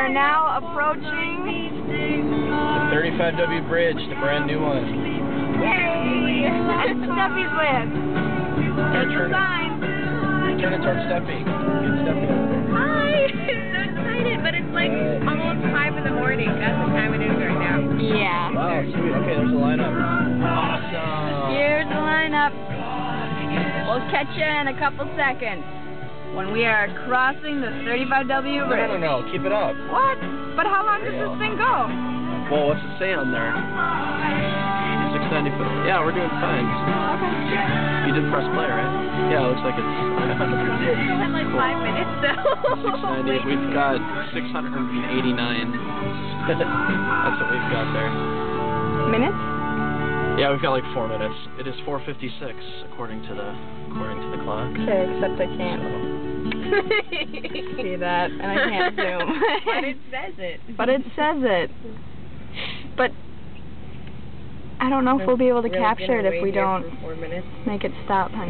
are now approaching. The 35W Bridge, the brand new one. Yay! And Steffi's with. There's the sign. Turn it towards Steffi. Get Steffi over there. Hi! I'm so excited, but it's like Right. almost 5 in the morning. That's the time it is right now. Yeah. Wow, sweet. Okay, there's a lineup. Awesome. Here's the lineup. We'll catch you in a couple seconds when we are crossing the 35W No, bridge. no, no, no, keep it up. What? But how long does this uh, thing go? Well, what's it say on there? 690 foot. Yeah, we're doing fine. Okay. You did press play, right? Yeah, it looks like it's. We still have like 5 minutes though. 690. We've got 689. That's what we've got there. Minutes? Yeah, we've got like four minutes. It is 4:56 according to the according to the clock. Okay, except I can't see that, and I can't zoom. but it says it. But it says it. But I don't know if we'll be able to Really capture it if we don't for four minutes. make it stop, honey.